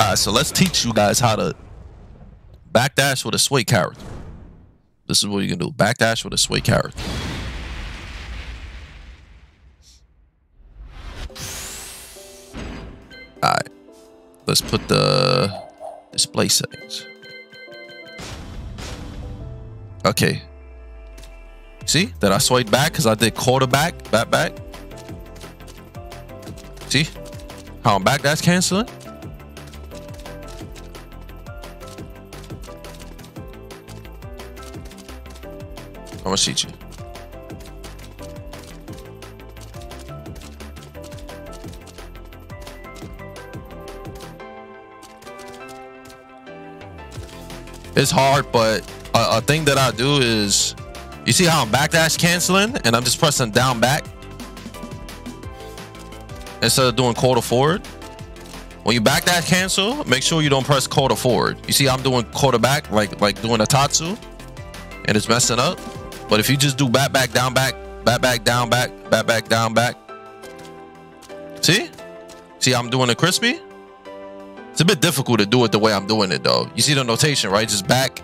Alright, so let's teach you guys how to backdash with a sway character. This is what you can do. Backdash with a sway character. Alright. Let's put the display settings. Okay. See that I swayed back because I did quarterback, back, back. See how I'm backdash canceling? I'm gonna cheat you. It's hard, but a, a thing that I do is, you see how I'm backdash canceling and I'm just pressing down back instead of doing quarter forward. When you backdash cancel, make sure you don't press quarter forward. You see I'm doing quarterback, like like doing a tatsu, and it's messing up. But if you just do back, back, down, back, back, back, down, back, back, back, down, back. See? See I'm doing a crispy? It's a bit difficult to do it the way I'm doing it though. You see the notation, right? Just back,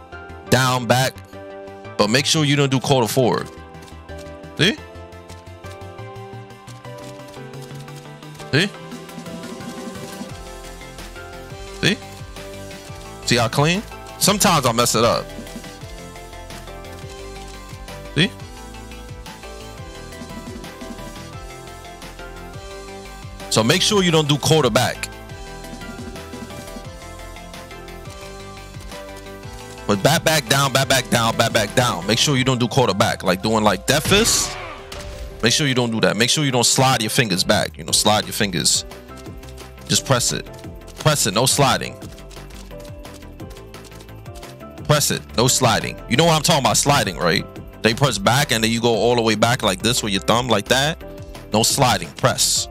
down, back. But make sure you don't do quarter forward. See? See? See? See how clean? Sometimes I'll mess it up. See? So make sure you don't do quarterback. But back, back, down, back, back, down, back, back, down. Make sure you don't do quarterback. Like doing like death fist. Make sure you don't do that. Make sure you don't slide your fingers back. You know, slide your fingers. Just press it. Press it. No sliding. Press it. No sliding. You know what I'm talking about? Sliding, right? They press back and then you go all the way back like this with your thumb like that. No sliding. Press.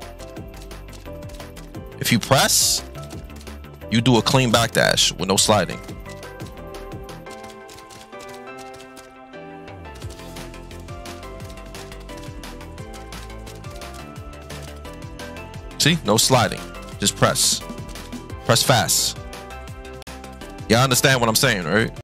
If you press, you do a clean backdash with no sliding. See? No sliding. Just press. Press fast. Y'all understand what I'm saying, right?